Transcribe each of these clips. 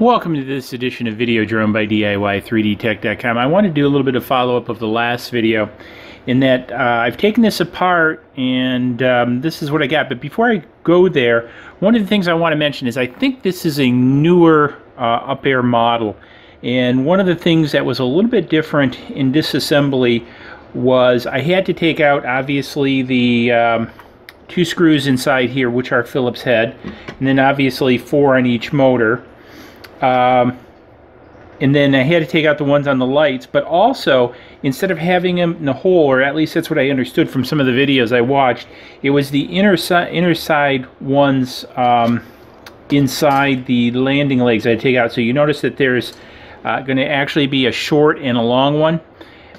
Welcome to this edition of Video Drone by DIY3DTech.com. I want to do a little bit of follow-up of the last video in that uh, I've taken this apart and um, this is what I got. But before I go there, one of the things I want to mention is I think this is a newer uh, UpAir model. And one of the things that was a little bit different in disassembly was I had to take out obviously the um, two screws inside here which are Phillips head and then obviously four on each motor um, and then I had to take out the ones on the lights, but also instead of having them in the hole, or at least that's what I understood from some of the videos I watched, it was the inner, si inner side ones um, inside the landing legs I take out. So you notice that there's uh, going to actually be a short and a long one.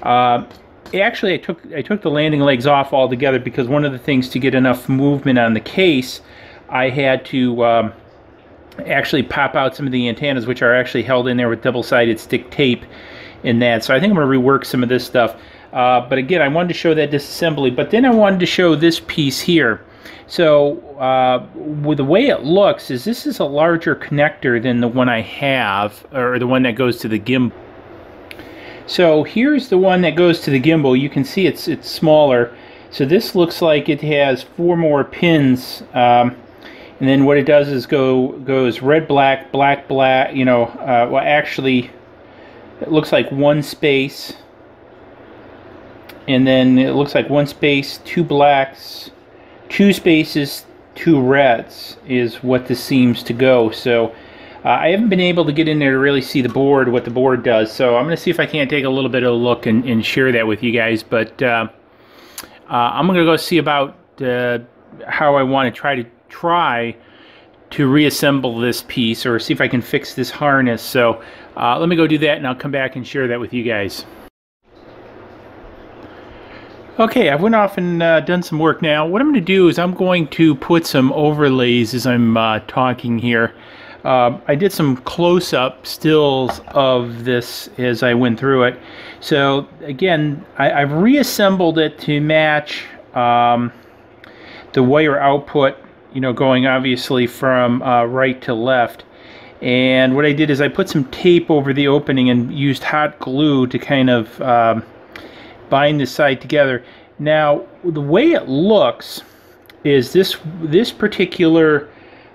Uh, actually, I took I took the landing legs off altogether because one of the things to get enough movement on the case, I had to um, actually pop out some of the antennas which are actually held in there with double-sided stick tape in that. So I think I'm going to rework some of this stuff. Uh, but again, I wanted to show that disassembly, but then I wanted to show this piece here. So uh, with the way it looks is this is a larger connector than the one I have, or the one that goes to the gimbal. So here's the one that goes to the gimbal. You can see it's it's smaller. So this looks like it has four more pins. Um, and then what it does is go goes red black black black you know uh, well actually it looks like one space. And then it looks like one space two blacks two spaces two reds is what this seems to go. So uh, I haven't been able to get in there to really see the board what the board does. So I'm gonna see if I can't take a little bit of a look and, and share that with you guys. But uh, uh I'm gonna go see about uh, how I want to try to try to reassemble this piece or see if I can fix this harness. So uh, let me go do that and I'll come back and share that with you guys. Okay, I've went off and uh, done some work now. What I'm going to do is I'm going to put some overlays as I'm uh, talking here. Uh, I did some close-up stills of this as I went through it. So again, I, have reassembled it to match um, the wire output you know, going obviously from uh, right to left. And what I did is I put some tape over the opening and used hot glue to kind of um, bind the side together. Now, the way it looks is this this particular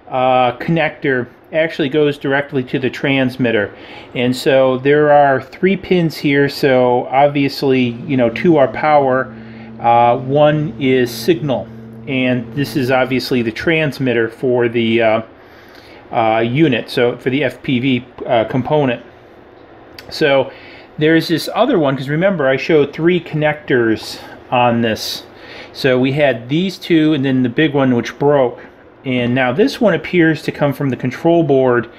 uh, connector actually goes directly to the transmitter. And so there are three pins here. So obviously, you know, two are power, uh, one is signal and this is obviously the transmitter for the uh, uh, unit, so for the FPV uh, component. So there's this other one, because remember I showed three connectors on this. So we had these two and then the big one which broke. And now this one appears to come from the control board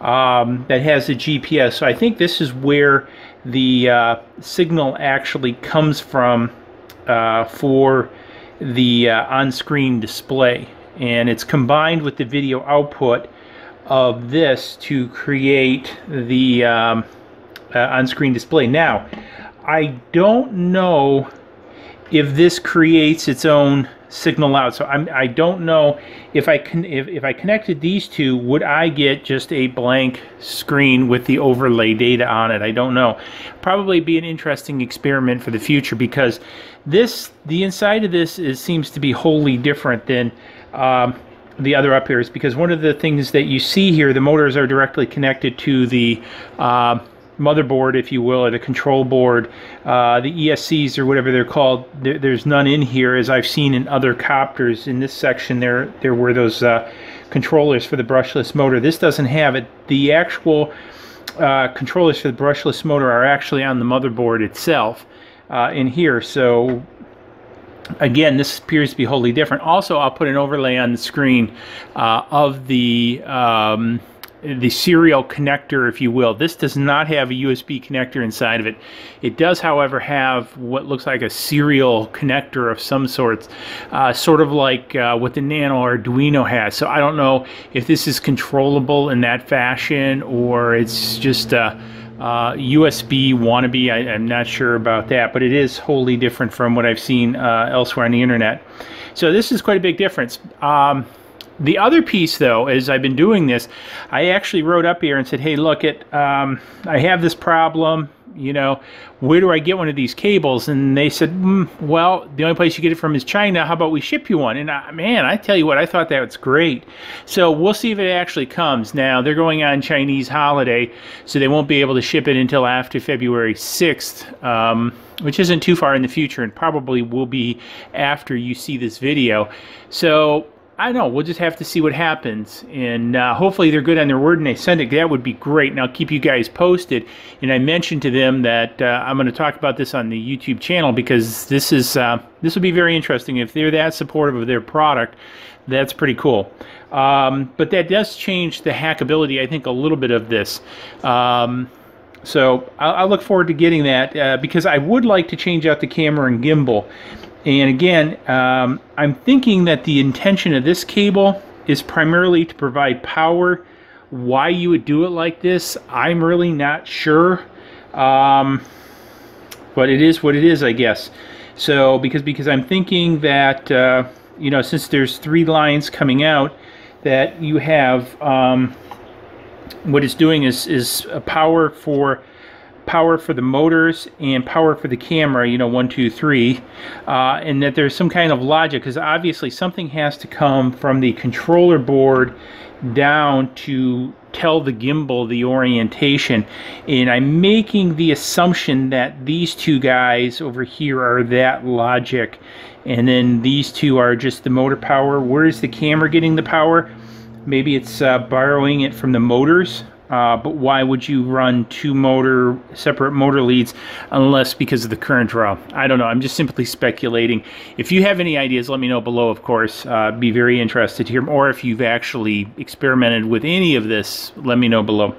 um, that has the GPS. So I think this is where the uh, signal actually comes from uh, for the uh, on-screen display and it's combined with the video output of this to create the um, uh, on-screen display. Now, I don't know if this creates its own signal out. So I'm, I don't know if I can if, if I connected these two, would I get just a blank screen with the overlay data on it? I don't know. Probably be an interesting experiment for the future because this the inside of this is seems to be wholly different than um, the other up here is because one of the things that you see here, the motors are directly connected to the uh, motherboard, if you will, or the control board, uh, the ESCs or whatever they're called. There, there's none in here, as I've seen in other copters. In this section, there there were those uh, controllers for the brushless motor. This doesn't have it. The actual uh, controllers for the brushless motor are actually on the motherboard itself uh, in here. So again this appears to be wholly different also I'll put an overlay on the screen uh, of the um, the serial connector, if you will. This does not have a USB connector inside of it. It does, however, have what looks like a serial connector of some sorts, uh, sort of like uh, what the Nano Arduino has. So I don't know if this is controllable in that fashion or it's just a, a USB wannabe. I, am not sure about that, but it is wholly different from what I've seen uh, elsewhere on the internet. So this is quite a big difference. Um, the other piece, though, as I've been doing this, I actually wrote UpAir and said, "Hey, look it, um, I have this problem you know, where do I get one of these cables? And they said, mm, well, the only place you get it from is China. How about we ship you one? And I, man, I tell you what, I thought that was great. So we'll see if it actually comes. Now, they're going on Chinese holiday, so they won't be able to ship it until after February 6th, um, which isn't too far in the future and probably will be after you see this video. So I know. We'll just have to see what happens, and uh, hopefully they're good on their word and they send it. That would be great, and I'll keep you guys posted. And I mentioned to them that uh, I'm going to talk about this on the YouTube channel because this is uh, this will be very interesting. If they're that supportive of their product, that's pretty cool. Um, but that does change the hackability, I think, a little bit of this. Um, so I'll, I'll, look forward to getting that uh, because I would like to change out the camera and gimbal. And again, um, I'm thinking that the intention of this cable is primarily to provide power. Why you would do it like this, I'm really not sure. Um, but it is what it is, I guess. So because because I'm thinking that uh, you know since there's three lines coming out, that you have um, what it's doing is is a power for power for the motors and power for the camera, you know, one, two, three, uh, and that there's some kind of logic because obviously something has to come from the controller board down to tell the gimbal the orientation. And I'm making the assumption that these two guys over here are that logic. And then these two are just the motor power. Where is the camera getting the power maybe it's uh, borrowing it from the motors uh, but why would you run two motor separate motor leads unless because of the current draw? I don't know. I'm just simply speculating. If you have any ideas, let me know below, of course. Uh, be very interested to hear. Or if you've actually experimented with any of this, let me know below.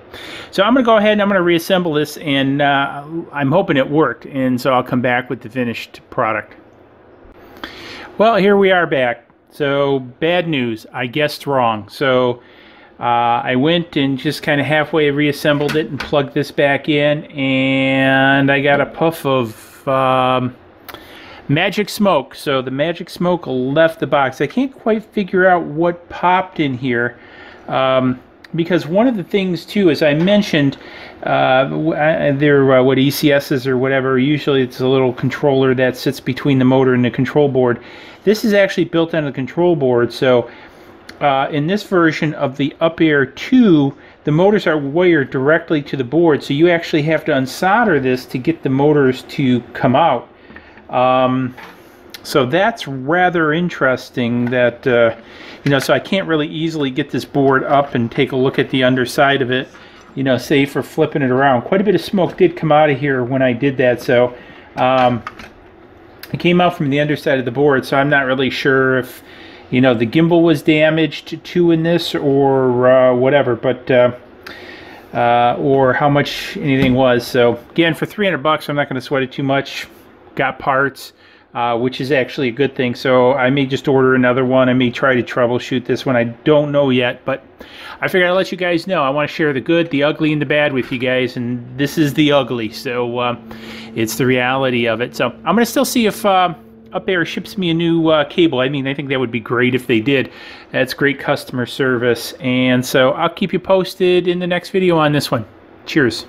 So I'm going to go ahead and I'm going to reassemble this, and uh, I'm hoping it worked. And so I'll come back with the finished product. Well, here we are back. So bad news. I guessed wrong. So uh, I went and just kind of halfway reassembled it and plugged this back in and I got a puff of um, magic smoke. So the magic smoke left the box. I can't quite figure out what popped in here. Um, because one of the things too, as I mentioned, uh, they're uh, what ECSs or whatever. Usually, it's a little controller that sits between the motor and the control board. This is actually built on the control board, so uh, in this version of the UpAir 2, the motors are wired directly to the board, so you actually have to unsolder this to get the motors to come out. Um, so that's rather interesting that, uh, you know, so I can't really easily get this board up and take a look at the underside of it, you know, say for flipping it around. Quite a bit of smoke did come out of here when I did that, so um, it came out from the underside of the board, so I'm not really sure if you know the gimbal was damaged too in this or uh, whatever but uh, uh, or how much anything was. So again for 300 bucks I'm not going to sweat it too much. Got parts uh, which is actually a good thing so I may just order another one I may try to troubleshoot this one I don't know yet but I figured I'd let you guys know I want to share the good the ugly and the bad with you guys and this is the ugly so uh, it's the reality of it so I'm going to still see if uh, UpAir ships me a new uh, cable. I mean, I think that would be great if they did. That's great customer service. And so I'll keep you posted in the next video on this one. Cheers.